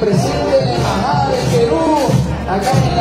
se la Embajada de Perú, acá